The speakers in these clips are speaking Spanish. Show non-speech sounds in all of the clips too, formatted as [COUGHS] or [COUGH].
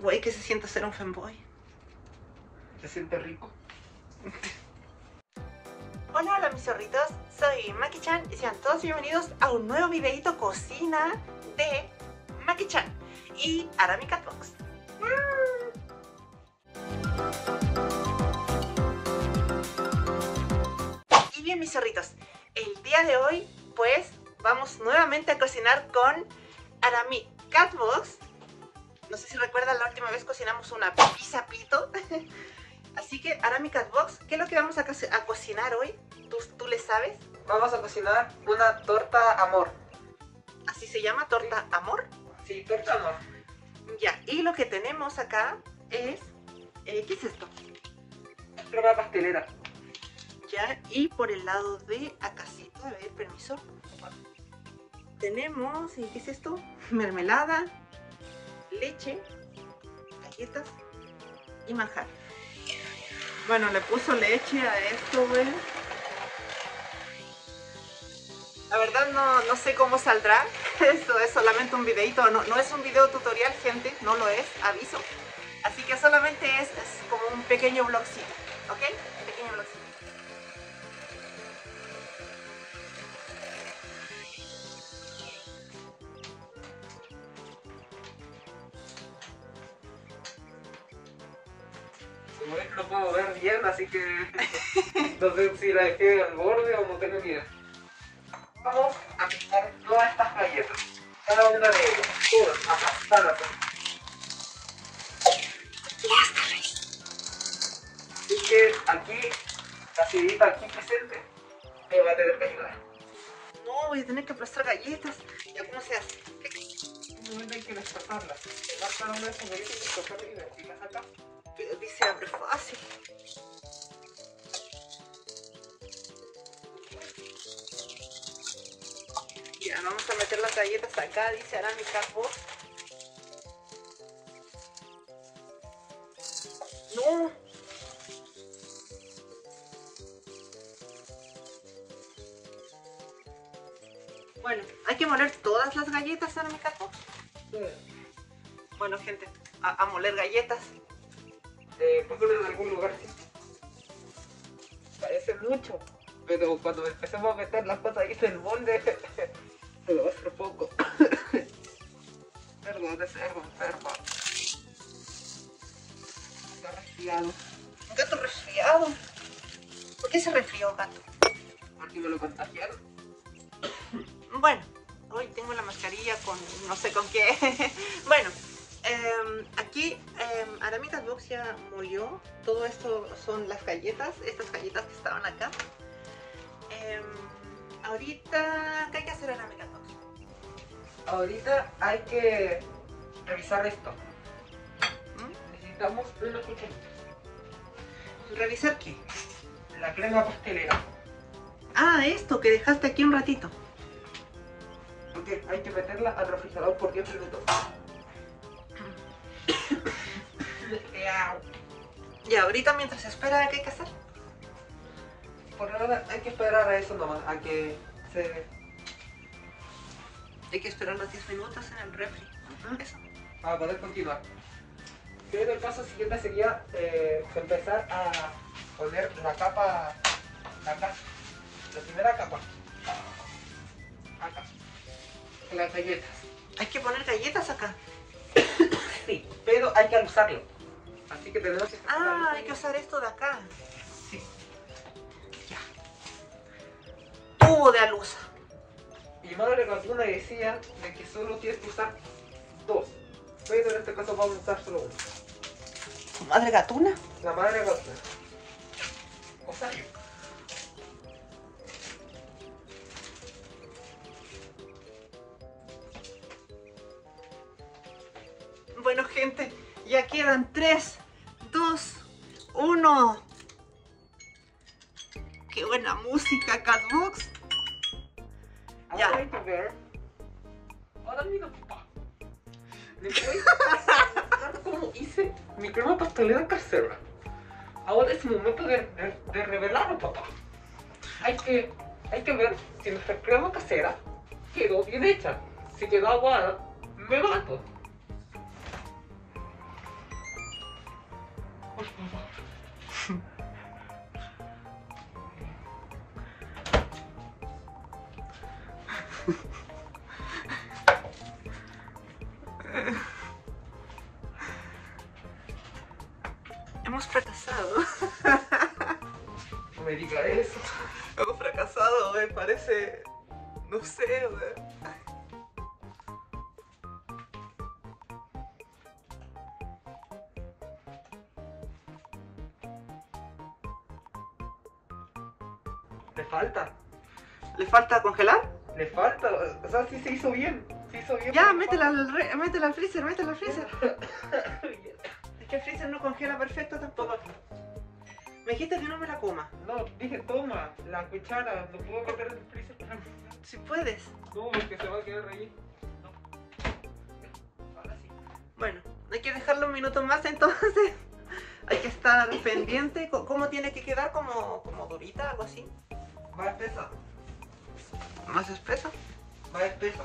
Güey, ¿qué se siente ser un fanboy? Se siente rico. Hola, hola mis zorritos, soy Maki-chan y sean todos bienvenidos a un nuevo videito cocina de Maki-chan y Arami Catbox. Y bien mis zorritos, el día de hoy pues vamos nuevamente a cocinar con Arami Catbox. No sé si recuerdan la última vez cocinamos una pizza pito. [LAUGHS] Así que Arami Catbox, ¿qué es lo que vamos a, co- a cocinar hoy? ¿Tú, ¿Tú le sabes? Vamos a cocinar una torta amor. Así se llama, torta amor. Sí, torta amor. Ya, y lo que tenemos acá es... eh, ¿Qué es esto? Crema pastelera. Ya, y por el lado de acasito, a ver, permiso. Tenemos, ¿y ¿qué es esto? [LAUGHS] Mermelada, leche, galletas y manjar. Bueno, le puso leche a esto, güey. La verdad no, no sé cómo saldrá. [LAUGHS] Esto es solamente un videito. No, no es un video tutorial, gente. No lo es, aviso. Así que solamente es, es como un pequeño vlogcito. ¿Ok? No puedo ver bien, así que [LAUGHS] no sé si la dejé al borde o no tengo ni idea. Vamos a mezclar todas estas galletas. Cada una de ellas. Todas, aplastadas. Así que aquí, la señorita aquí presente, me va a tener que ayudar. No, voy a tener que aplastar galletas. ¿Ya cómo se hace? No hay que desplazarlas. Una de esas galletas y desplazarlas y vertirlas acá. Pero dice abre fácil. Ya, vamos a meter las galletas acá, dice Arami Capo. No. Bueno, hay que moler todas las galletas, Arami Capo. Bueno, gente, a, a moler galletas. Eh, en algún lugar. Parece mucho, pero cuando empecemos a meter las cosas ahí en el molde, [LAUGHS] se lo va a hacer poco. [LAUGHS] Perdón, de cerdo, enfermo. Está resfriado, Un gato resfriado. ¿Por qué se resfrió, gato? porque me lo contagiaron. Bueno, hoy tengo la mascarilla con no sé con qué. [LAUGHS] bueno, em, aquí em, Aramitas Box ya molió. Todo esto son las galletas, estas galletas que estaban acá. Em, ahorita, ¿qué hay que hacer Aramitas Box? Ahorita hay que revisar esto. ¿Mm? Necesitamos una cucharita. ¿Revisar qué? La crema pastelera. Ah, esto que dejaste aquí un ratito. Porque hay que meterla al refrigerador por 10 minutos. Y ahorita mientras se espera, ¿qué hay que hacer? Por ahora hay que esperar a eso nomás, a que se... Hay que esperar los 10 minutos en el refri. Eso. para poder continuar. Pero el paso siguiente sería eh, empezar a poner la capa acá, la primera capa, acá, las galletas. Hay que poner galletas acá. Sí, pero hay que usarlo. Así que tenemos que Ah, hay que usar esto de acá. Sí. Tubo de alusa. Mi madre Gatuna decía de que solo tienes que usar dos, pero en este caso vamos a usar solo uno. ¿Tu madre gatuna? La madre Gatuna. O sea, Mostrar [LAUGHS] cómo hice mi crema pastelera casera. Ahora es momento de, de, de revelarlo, papá. Hay que, hay que ver si nuestra crema casera quedó bien hecha. Si quedó aguada, me mato. Hemos fracasado. No me diga eso. Hemos fracasado, me parece. No sé, güey. Le falta. ¿Le falta congelar? Le falta. O sea, sí se hizo bien. Se hizo bien. Ya, métela al, re- métela al freezer, métela al freezer. [LAUGHS] Que el freezer no congela perfecto tampoco. Me dijiste que no me la coma. No, dije, toma la cuchara. No puedo meter en el freezer. Si puedes. No, porque se va a quedar ahí. No. Ahora sí. Bueno, hay que dejarlo un minuto más entonces. [LAUGHS] Hay que estar pendiente. ¿Cómo tiene que quedar? ¿Como, como durita, algo así? Va espesa. ¿Más espesa? Va espesa.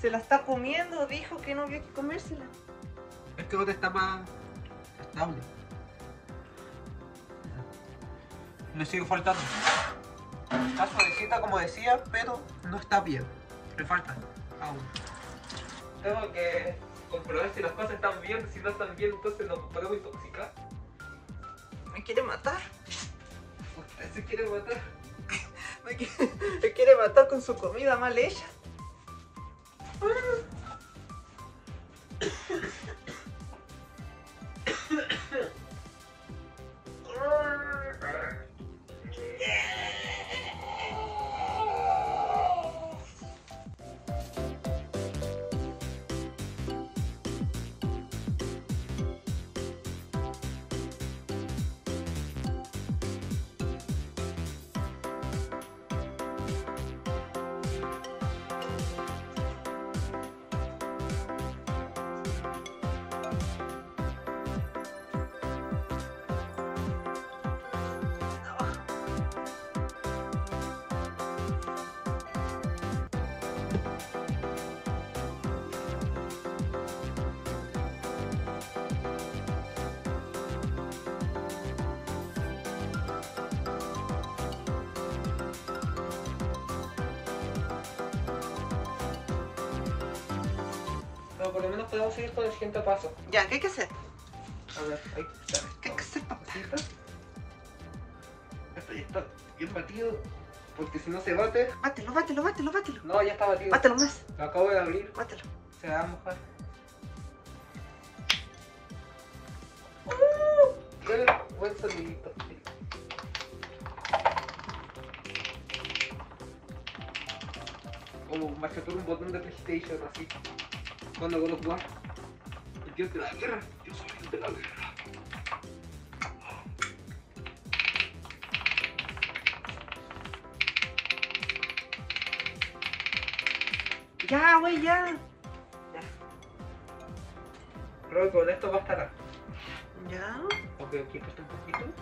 Se la está comiendo, dijo que no había que comérsela. Este bote está más estable. Le sigue faltando. Está suavecita como decía, pero no está bien. Le falta aún. Tengo que comprobar si las cosas están bien. Si no están bien, entonces nos podemos intoxicar. Me quiere matar. Usted se quiere matar. [LAUGHS] Me quiere, [LAUGHS] me quiere matar con su comida mal hecha. [COUGHS] Pero por lo menos podemos seguir con el siguiente paso. Ya, ¿qué hay que hacer? A ver, ahí está. ¿Qué hay que hacer, papá? Así está. Esto ya está bien batido. Porque si no se bate. Bátelo, bátelo, bátelo, bátelo. No, ya está batido. Bátelo más, Lo acabo de abrir. bátelo. Se va a mojar. Qué buen sonidito. Como machacar un botón de PlayStation así. Cuando God of War. El dios de la guerra. Yo soy el de la guerra. Ya, güey, ya. Creo que con esto bastará. Ya. Ok, aquí esto un poquito.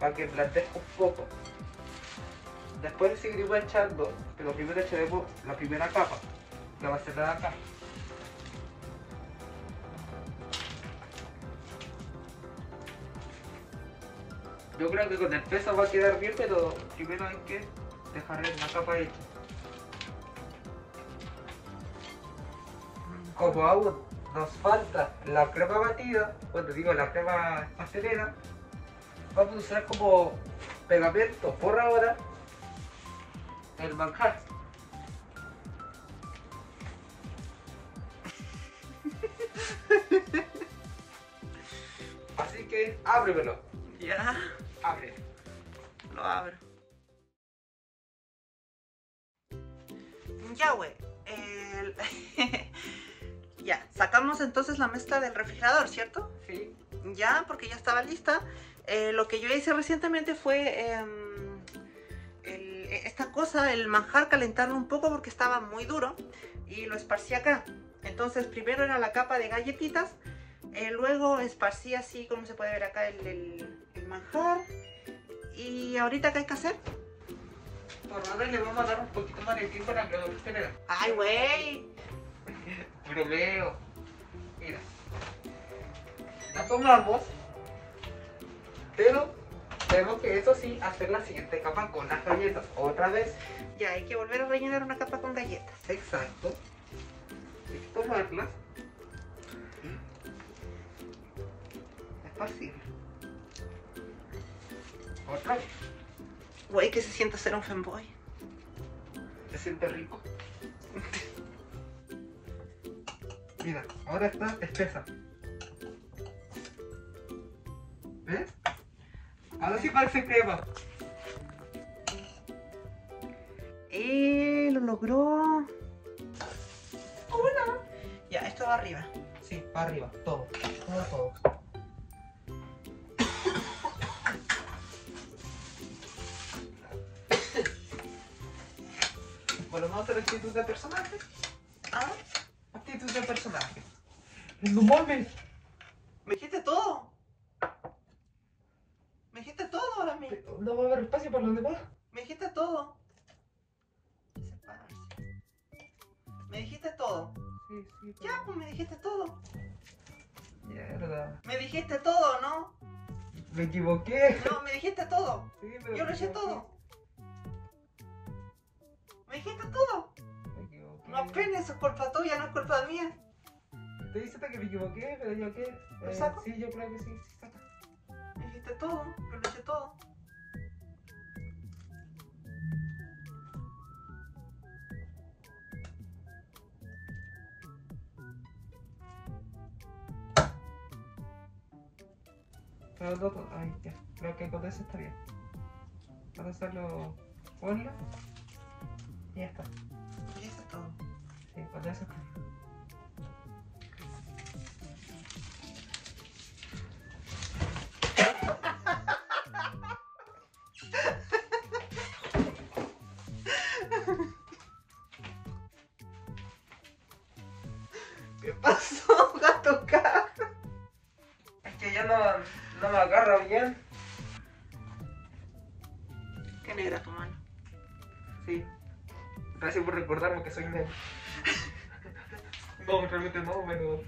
Para que blandezca un poco. Después seguiremos echando, pero primero echaremos la primera capa. La va a ser de acá. Yo creo que con el peso va a quedar bien, pero primero hay que dejar la capa hecha. Como aún nos falta la crema batida, cuando digo la crema pastelera, vamos a usar como pegamento por ahora el manjar. [LAUGHS] Así que ábremelo, Ya. Abre. Lo abro. Ya, güey. El- [LAUGHS] ya, sacamos entonces la mezcla del refrigerador, ¿cierto? Sí, Ya, porque ya estaba lista. Eh, lo que yo hice recientemente fue em, el- esta cosa, el manjar, calentarlo un poco porque estaba muy duro y lo esparcí acá. Entonces, primero era la capa de galletitas, eh, luego esparcí así, como se puede ver acá, el manjar. Y ahorita, ¿qué hay que hacer? por ahora le vamos a dar un poquito más de tiempo a la pastelera. ¡Ay, güey! [LAUGHS] Bromeo. Mira. La tomamos. Pero tenemos que eso sí hacer la siguiente capa con las galletas. Otra vez. Ya, hay que volver a rellenar una capa con galletas. Exacto. Listo. tomarlas. Fácil. Vez. Güey, que se siente ser un fanboy. Se siente rico. Mira, ahora está espesa. ¿Ves? Ahora sí parece crema. ¡Eh! Lo logró. ¡Hola! Ya, esto va arriba. Sí, para arriba, todo. Todo, todo. Actitud de personaje. ¿Ah? Actitud de personaje. No mames. Me dijiste todo. Me dijiste todo ahora mismo. No va a haber espacio para los demás. Me dijiste todo. Separarse. Me dijiste todo. Sí, sí. Ya, pues me dijiste todo. Mierda. Me dijiste todo, ¿no? Me equivoqué. No, me dijiste todo. Sí, pero Yo lo hice todo. Me dijiste todo. Me equivoqué. No apenas, eso es culpa tuya, no es culpa mía. Te dice que me equivoqué, pero yo qué. ¿Lo Eh, saco? sí, yo creo que sí. sí, saca. Me dijiste todo, yo lo hice todo. Pero no, to- ay, ya. Creo que con eso está bien. Para hacerlo. Ponlo. Y ya está. Me dijiste todo. Sí, con eso está. ¿Qué pasó, gato caja? Es que ya no, no me agarra bien. Qué negra tu mano. Sí. Gracias por recordarme que soy negro. No, realmente no, pero.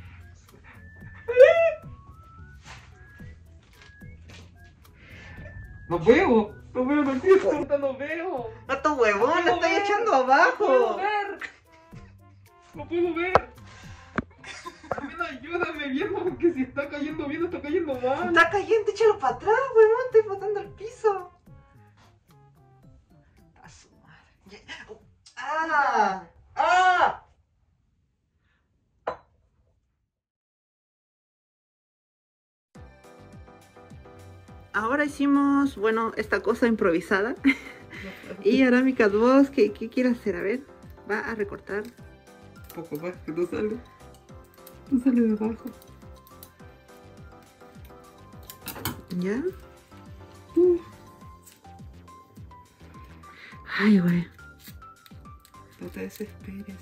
No veo, no veo, no entiendo, no veo. Gato huevón, la estoy echando No puedo abajo. ver. No puedo ver. También ayúdame viendo porque si está cayendo bien, está cayendo mal. Está cayendo, échalo para atrás, huevón, estoy botando el piso. ¡Ah! ¡Ah! Ahora hicimos, bueno, esta cosa improvisada. [LAUGHS] [LAUGHS] Y ahora mi catboss, ¿qué, ¿qué quiere hacer? A ver, va a recortar. Un poco más que no sale. No sale de abajo. ¿Ya? Ay, güey. No te desesperes.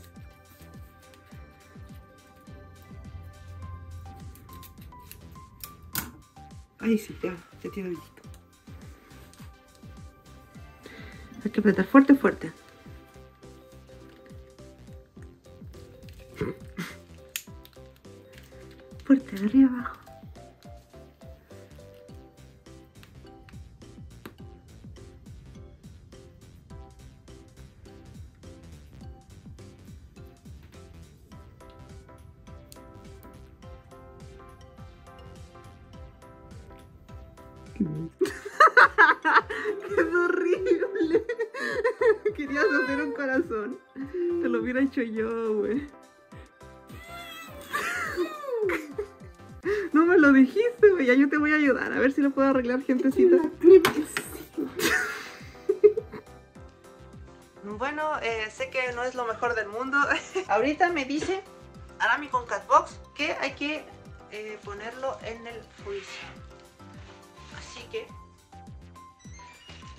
Ay, sí, ya, ya tiene listo. Hay que apretar fuerte, fuerte. [LAUGHS] Fuerte, de arriba abajo. Es horrible. Querías hacer un corazón. Te lo hubiera hecho yo, güey. No me lo dijiste, güey. Ya yo te voy a ayudar. A ver si lo puedo arreglar, gentecita. Bueno, eh, sé que no es lo mejor del mundo. [LAUGHS] Ahorita me dice Arami con Catbox que hay que eh, ponerlo en el freezer. Que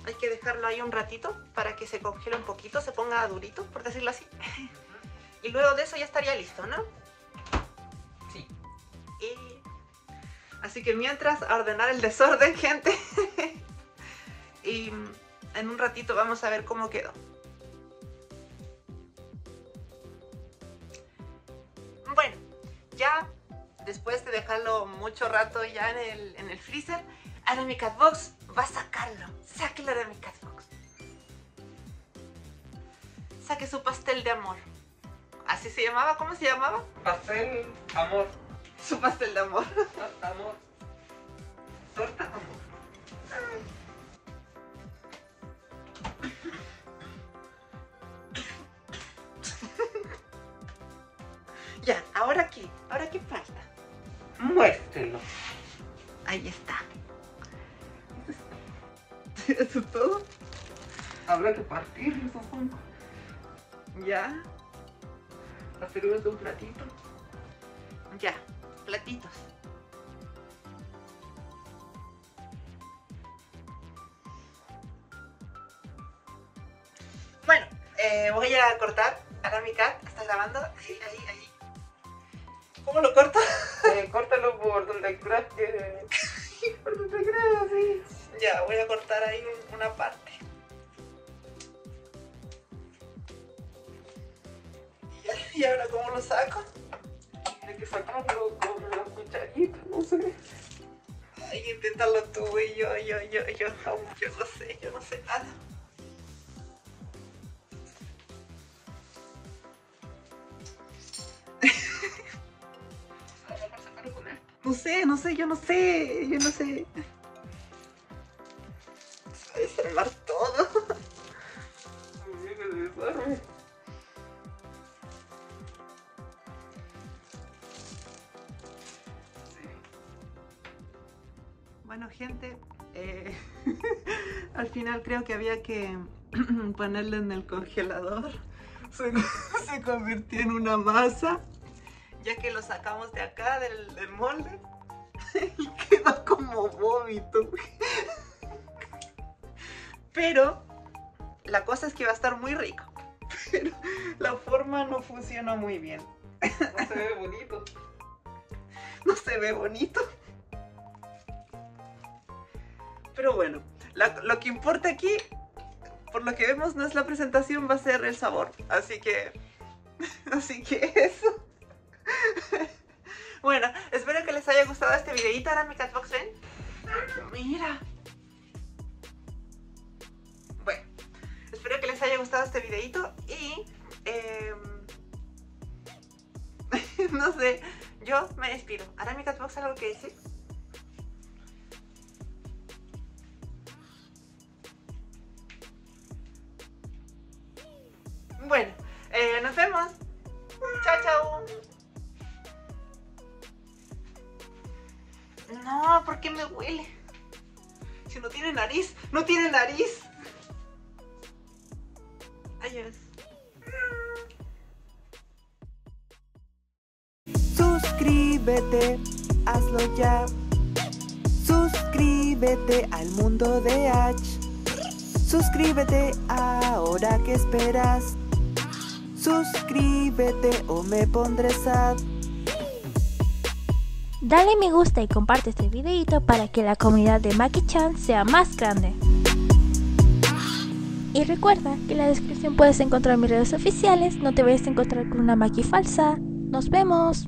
hay que dejarlo ahí un ratito para que se congele un poquito, se ponga durito, por decirlo así. Y luego de eso ya estaría listo, ¿no? Sí. Y... Así que mientras a ordenar el desorden, [LAUGHS] gente. y en un ratito vamos a ver cómo quedó. Bueno, ya después de dejarlo mucho rato ya en el, en el freezer, ahora mi catbox va a sacarlo. Sáquelo de mi catbox. Saque su pastel de amor. ¿Así se llamaba? ¿Cómo se llamaba? Pastel amor. Su pastel de amor. [LAUGHS] Torta amor. Torta amor. Ya, ahora qué, ahora qué falta. Muéstrelo. Ahí está. [LAUGHS] ¿Eso es todo? Habrá que partirlo, supongo. Ya, Hacerlo de un platito. ya, platitos. Bueno, eh, voy a cortar. Ahora mi cat está grabando. Ahí, ahí, ahí. ¿Cómo lo corto? Eh, córtalo por donde creas que. [LAUGHS] por donde creas, sí. Ya, voy a cortar ahí un- una parte. Y ¿Y ahora cómo lo saco? Hay que sacarlo con la cucharita, no sé. Ay, inténtalo tú, güey. Yo, yo, yo, yo, yo no sé, yo no sé nada. [LAUGHS] No sé, no sé, yo no sé, yo no sé. Final creo que había que [CLEARS THROAT] ponerle en el congelador. [LAUGHS] Se, se convirtió en una masa, ya que lo sacamos de acá, del, del molde. [LAUGHS] Y quedó como vómito. [LAUGHS] Pero la cosa es que va a estar muy rico. Pero la forma no funciona muy bien. No se ve bonito. no se ve bonito. Pero bueno, lo que importa aquí, por lo que vemos, no es la presentación, va a ser el sabor. Así que, [LAUGHS] así que eso. [LAUGHS] Bueno, espero que les haya gustado este videito. Ahora mi catbox, ven. Mira. Bueno, espero que les haya gustado este videito y... em, [LAUGHS] no sé, yo me despido. ¿Ahora mi catbox algo que decir? Suscríbete, hazlo ya. Suscríbete al mundo de H. Suscríbete ahora que esperas. Suscríbete o me pondré sad. Dale me gusta y comparte este videito para que la comunidad de Maki-chan sea más grande. Y recuerda que en la descripción puedes encontrar mis redes oficiales, no te vayas a encontrar con una Maki falsa. ¡Nos vemos!